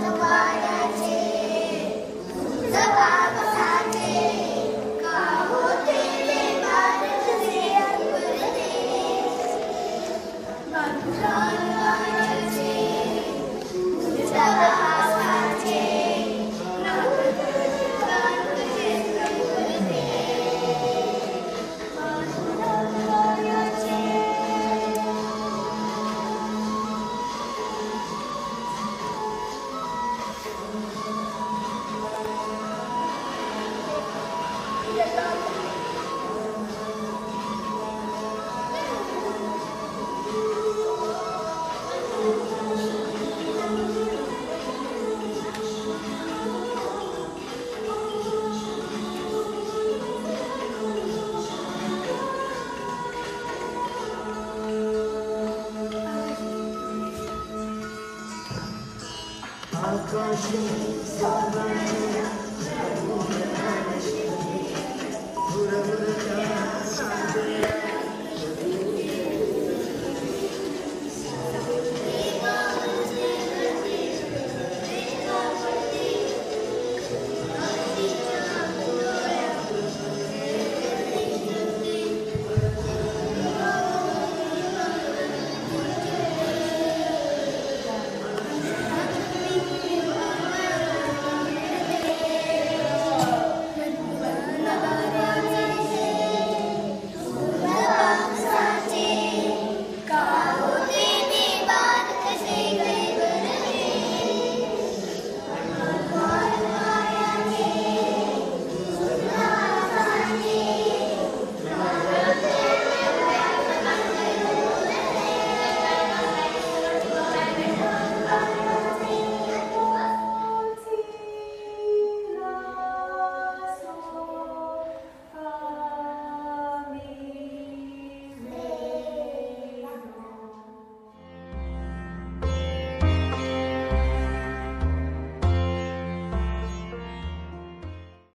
do pai. I'll crush you,